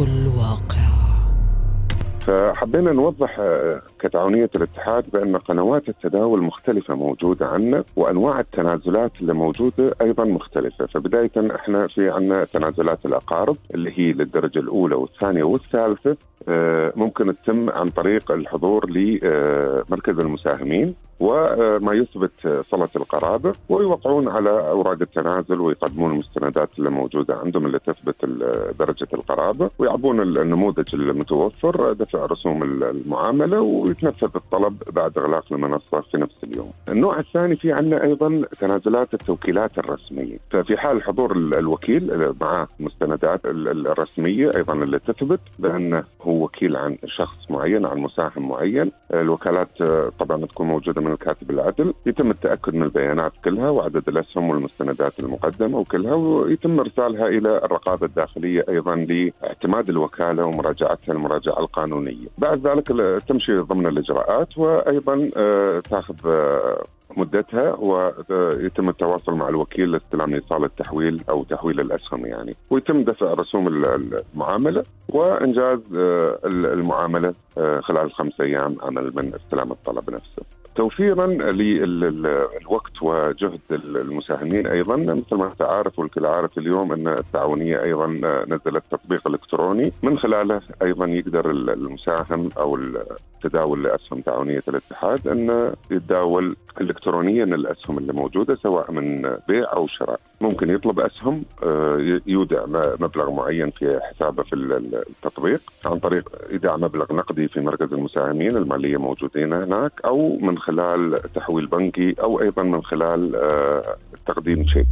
الواقع. فحبينا نوضح آه، كتعاونية الاتحاد بأن قنوات التداول مختلفة موجودة عنا وأنواع التنازلات اللي موجودة أيضا مختلفة. فبداية إحنا في عنا تنازلات الأقارب اللي هي للدرجة الأولى والثانية والثالثة. آه، ممكن تتم عن طريق الحضور لمركز المساهمين. وما يثبت صلة القرابة ويوقعون على أوراق التنازل ويقدمون المستندات اللي موجودة عندهم اللي تثبت درجة القرابة ويعبون النموذج المتوفر دفع رسوم المعاملة ويتنفذ الطلب بعد إغلاق المنصة في نفس اليوم. النوع الثاني في عندنا أيضا تنازلات التوكيلات الرسمية. ففي حال حضور الوكيل مع مستندات الرسمية أيضا اللي تثبت بأنه هو وكيل عن شخص معين عن مساهم معين. الوكالات طبعا تكون موجودة من الكاتب العدل يتم التأكد من البيانات كلها وعدد الأسهم والمستندات المقدمة وكلها ويتم إرسالها إلى الرقابة الداخلية أيضا لاعتماد الوكالة ومراجعتها المراجعة القانونية بعد ذلك تمشي ضمن الإجراءات وأيضا آه، تأخذ آه، مدتها ويتم التواصل مع الوكيل لاستلام إيصال التحويل أو تحويل الأسهم يعني ويتم دفع رسوم المعاملة وإنجاز آه، المعاملة خلال خمس أيام عمل من استلام الطلب نفسه. توفيرا للوقت وجهد المساهمين أيضا. مثل ما أنت عارف والكل عارف اليوم أن التعاونية أيضا نزلت تطبيق إلكتروني. من خلاله أيضا يقدر المساهم أو التداول لاسهم تعاونية الاتحاد انه يتداول الكترونيا الأسهم اللي موجودة سواء من بيع أو شراء. ممكن يطلب أسهم آه، يودع مبلغ معين في حسابه في التطبيق عن طريق إيداع مبلغ نقدي في مركز المساهمين المالية موجودين هناك أو من خلال تحويل بنكي أو أيضا من خلال آه، تقديم شيك.